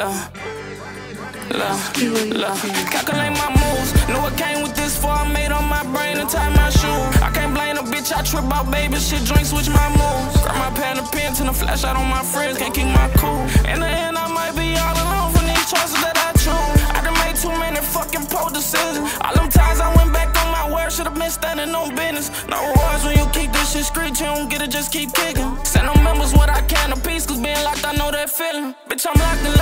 Look, look, look. Calculate my moves. Knew it came with this for I made on my brain and tie my shoe. I can't blame a bitch, I trip out baby shit, drink, switch my moves. Grab my pen and pen, turn the flashlight on my friends, can't keep my cool. In the end, I might be all alone from these choices that I choose. I done made too many fucking poor decisions. All them times I went back on my word, should've been standing on business. No rewards when you keep this shit screech, you don't get it, just keep kicking. Send them members what I can, a piece, cause being locked, I know that feeling. Bitch, I'm locked loaded.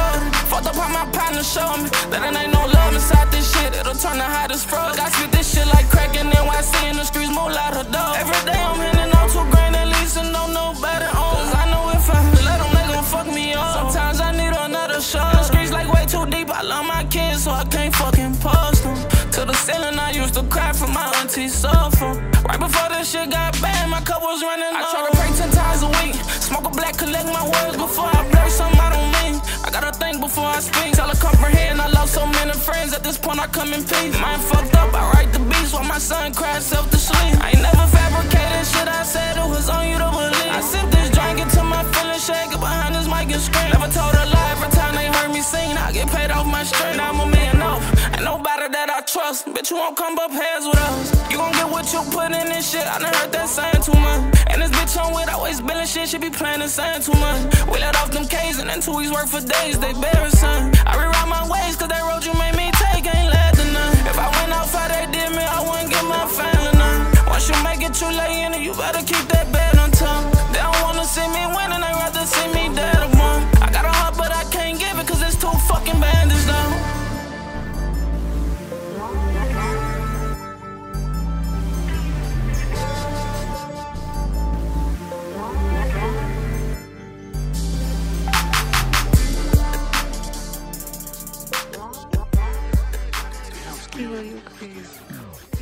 Fucked up how my partner show me that it ain't no love inside this shit. It'll turn the hottest frog. I spit this shit like crack in NYC in the streets, more loud her dog. Every day I'm hitting on two grand at least and don't know better on. Oh. Cause I know if I let them, they gon' fuck me up. Sometimes I need another shot. The streets like way too deep. I love my kids, so I can't fucking post them. To the ceiling, I used to cry for my auntie suffer. Right before this shit got bad, my cup was running I try to pray ten times a week. Smoke a black, collect my words before I Before I speak. Tell her comprehend. I lost so many friends. At this point, I come in peace. Mind fucked up. I write the beats while my son cries self to sleep. I ain't never fabricated shit. I said it was on you to believe. I sip this drink until my feelings shake behind this mic and scream. Never told a lie every time they heard me sing. I get paid off my straight. Now I'm a trust. Bitch, you won't come up heads with us. You gon' get what you put in this shit. I done heard that saying too much. And this bitch on with always billing shit. She be playing the saying too much. We let off them K's and then two weeks work for days. They bury son. I rewrite my ways cause that road you made me take ain't led to none. If I went out how they did me, I wouldn't give my family none. Once you make it too late in it, you better keep that bed Kilo, you crazy.